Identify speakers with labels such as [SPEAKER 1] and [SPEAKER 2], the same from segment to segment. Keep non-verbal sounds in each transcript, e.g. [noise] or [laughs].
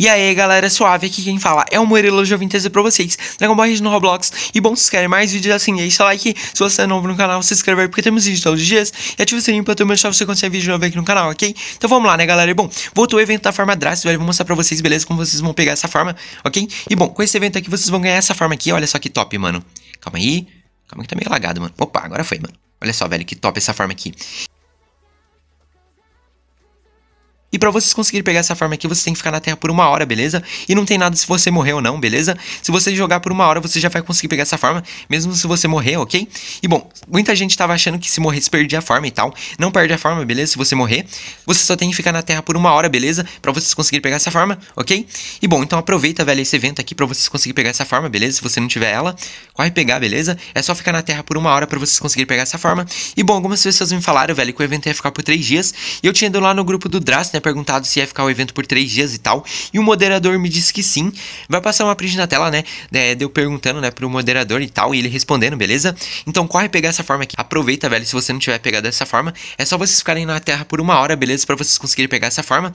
[SPEAKER 1] E aí galera, suave, aqui quem fala é o Murilo, eu vim trazer pra vocês. Dragon Ball Rage no Roblox. E bom, se querem mais vídeos assim, deixa like. Se você é novo no canal, se inscreve aí porque temos vídeos todos os dias. E ativa o sininho pra também deixar você sair vídeo novo aqui no canal, ok? Então vamos lá, né galera, e bom, voltou o evento da forma Drax, velho Vou mostrar pra vocês, beleza, como vocês vão pegar essa forma, ok? E bom, com esse evento aqui vocês vão ganhar essa forma aqui, olha só que top, mano. Calma aí, calma que tá meio lagado, mano. Opa, agora foi, mano. Olha só, velho, que top essa forma aqui E pra vocês conseguirem pegar essa forma aqui, você tem que ficar na terra por uma hora, beleza? E não tem nada se você morrer ou não, beleza? Se você jogar por uma hora, você já vai conseguir pegar essa forma, mesmo se você morrer, ok? E bom, muita gente tava achando que se morrer, se perdia a forma e tal. Não perde a forma, beleza? Se você morrer, você só tem que ficar na terra por uma hora, beleza? Pra vocês conseguirem pegar essa forma, ok? E bom, então aproveita, velho, esse evento aqui pra vocês conseguirem pegar essa forma, beleza? Se você não tiver ela, corre pegar, beleza? É só ficar na terra por uma hora pra vocês conseguirem pegar essa forma. E bom, algumas pessoas me falaram, velho, que o evento ia ficar por três dias. E eu tinha ido lá no grupo do Drast, né? Perguntado se ia ficar o evento por três dias e tal. E o moderador me disse que sim. Vai passar uma print na tela, né? É, deu perguntando, né, pro moderador e tal. E ele respondendo, beleza? Então corre pegar essa forma aqui. Aproveita, velho. Se você não tiver pegado dessa forma, é só vocês ficarem na terra por uma hora, beleza? Pra vocês conseguirem pegar essa forma.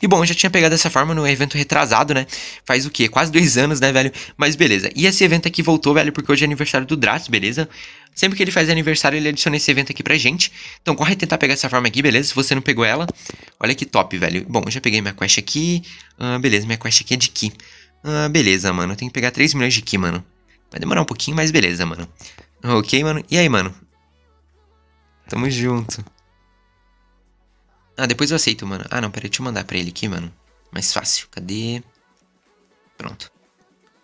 [SPEAKER 1] E bom, eu já tinha pegado essa forma no evento retrasado, né? Faz o quê? Quase dois anos, né, velho? Mas beleza. E esse evento aqui voltou, velho, porque hoje é aniversário do Drax, beleza? Sempre que ele faz aniversário, ele adiciona esse evento aqui pra gente. Então corre tentar pegar essa forma aqui, beleza? Se você não pegou ela, olha que top, velho. Bom, já peguei minha quest aqui. Ah, beleza, minha quest aqui é de Ki. Ah, beleza, mano. Eu tenho que pegar 3 milhões de Ki, mano. Vai demorar um pouquinho, mas beleza, mano. Ok, mano. E aí, mano? Tamo junto. Ah, depois eu aceito, mano. Ah, não, peraí, deixa eu mandar pra ele aqui, mano. Mais fácil. Cadê? Pronto.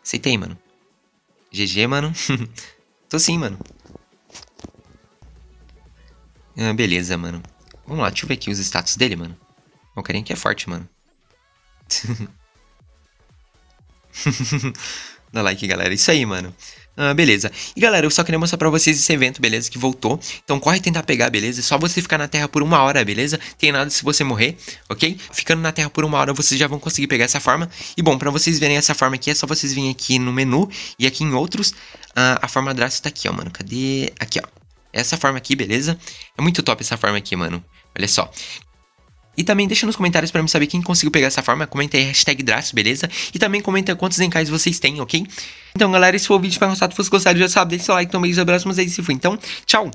[SPEAKER 1] Aceitei, mano. GG, mano. [laughs] Tô sim, mano. Ah, beleza, mano. Vamos lá, deixa eu ver aqui os status dele, mano. O carinha aqui é forte, mano. [laughs] Dá like, galera. Isso aí, mano. Ah, beleza. E galera, eu só queria mostrar pra vocês esse evento, beleza? Que voltou. Então corre tentar pegar, beleza? É só você ficar na Terra por uma hora, beleza? Tem nada se você morrer, ok? Ficando na Terra por uma hora, vocês já vão conseguir pegar essa forma. E bom, pra vocês verem essa forma aqui, é só vocês virem aqui no menu e aqui em outros. Ah, a forma Draco tá aqui, ó, mano. Cadê? Aqui, ó. Essa forma aqui, beleza? É muito top essa forma aqui, mano. Olha só. E também deixa nos comentários pra me saber quem conseguiu pegar essa forma. Comenta aí, hashtag Draço, beleza? E também comenta quantos encais vocês têm, ok? Então, galera, esse foi o vídeo. Se gostar, fosse gostar, já sabe, deixa o like, também, os abraços, mas é isso foi. Então, tchau!